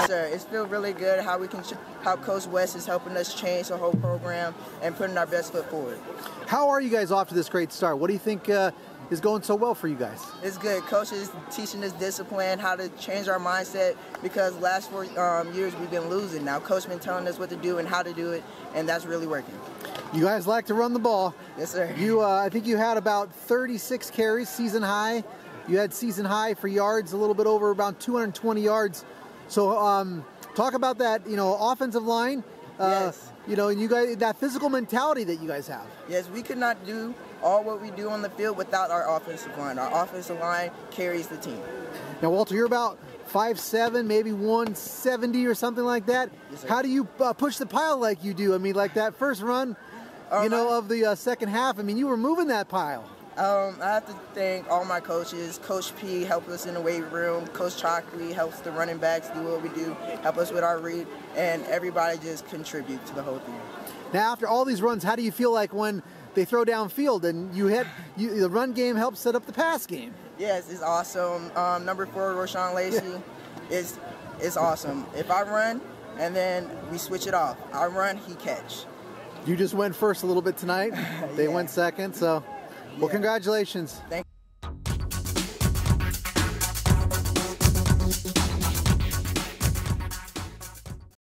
sir. It's feel really good how we can how Coach West is helping us change the whole program and putting our best foot forward. How are you guys off to this great start? What do you think uh, is going so well for you guys? It's good. Coach is teaching us discipline, how to change our mindset because last four um, years we've been losing. Now Coach been telling us what to do and how to do it, and that's really working. You guys like to run the ball. Yes, sir. You, uh, I think you had about 36 carries season high. You had season high for yards, a little bit over about 220 yards. So, um, talk about that. You know, offensive line. Uh, yes. You know, and you guys that physical mentality that you guys have. Yes, we could not do all what we do on the field without our offensive line. Our offensive line carries the team. Now, Walter, you're about five seven, maybe 170 or something like that. Yes, How do you uh, push the pile like you do? I mean, like that first run, um, you know, of the uh, second half. I mean, you were moving that pile. Um, I have to thank all my coaches. Coach P helped us in the weight room. Coach Chalkley helps the running backs do what we do, help us with our read, and everybody just contribute to the whole thing. Now, after all these runs, how do you feel like when they throw downfield and you hit you, the run game helps set up the pass game? Yes, it's awesome. Um, number four, Roshan Lacey, yeah. is is awesome. If I run and then we switch it off, I run, he catch. You just went first a little bit tonight. They yeah. went second, so well, congratulations. Thank